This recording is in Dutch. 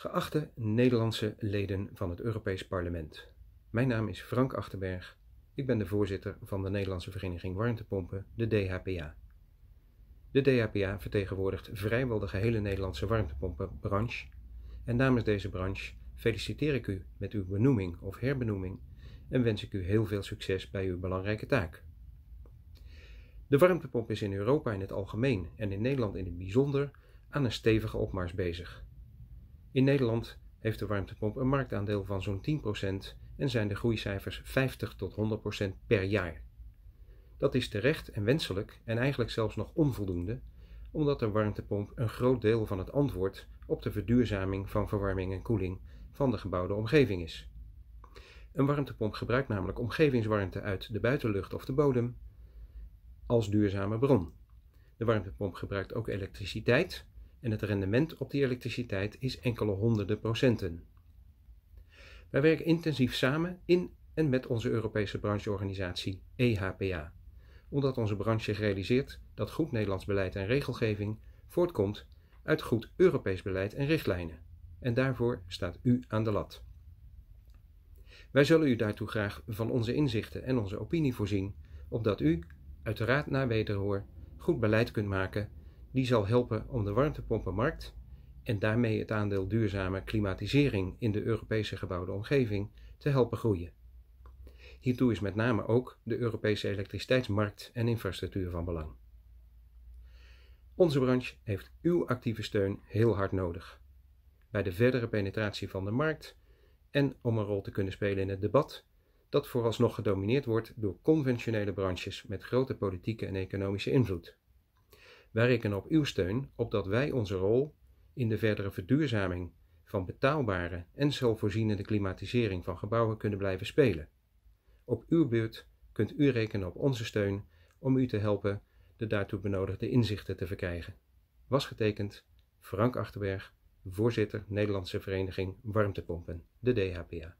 Geachte Nederlandse leden van het Europees Parlement. Mijn naam is Frank Achterberg. Ik ben de voorzitter van de Nederlandse Vereniging Warmtepompen, de DHPA. De DHPA vertegenwoordigt vrijwel de gehele Nederlandse warmtepompenbranche. En namens deze branche feliciteer ik u met uw benoeming of herbenoeming en wens ik u heel veel succes bij uw belangrijke taak. De warmtepomp is in Europa in het algemeen en in Nederland in het bijzonder aan een stevige opmars bezig. In Nederland heeft de warmtepomp een marktaandeel van zo'n 10% en zijn de groeicijfers 50 tot 100% per jaar. Dat is terecht en wenselijk en eigenlijk zelfs nog onvoldoende, omdat de warmtepomp een groot deel van het antwoord op de verduurzaming van verwarming en koeling van de gebouwde omgeving is. Een warmtepomp gebruikt namelijk omgevingswarmte uit de buitenlucht of de bodem als duurzame bron. De warmtepomp gebruikt ook elektriciteit en het rendement op die elektriciteit is enkele honderden procenten. Wij werken intensief samen in en met onze Europese brancheorganisatie EHPA, omdat onze branche realiseert dat goed Nederlands beleid en regelgeving voortkomt uit goed Europees beleid en richtlijnen. En daarvoor staat u aan de lat. Wij zullen u daartoe graag van onze inzichten en onze opinie voorzien, opdat u, uiteraard na wederhoor, goed beleid kunt maken die zal helpen om de warmtepompenmarkt en daarmee het aandeel duurzame klimatisering in de Europese gebouwde omgeving te helpen groeien. Hiertoe is met name ook de Europese elektriciteitsmarkt en infrastructuur van belang. Onze branche heeft uw actieve steun heel hard nodig. Bij de verdere penetratie van de markt en om een rol te kunnen spelen in het debat, dat vooralsnog gedomineerd wordt door conventionele branches met grote politieke en economische invloed. Wij rekenen op uw steun, opdat wij onze rol in de verdere verduurzaming van betaalbare en zelfvoorzienende klimatisering van gebouwen kunnen blijven spelen. Op uw beurt kunt u rekenen op onze steun om u te helpen de daartoe benodigde inzichten te verkrijgen. Was getekend Frank Achterberg, voorzitter Nederlandse Vereniging Warmtepompen, de DHPA.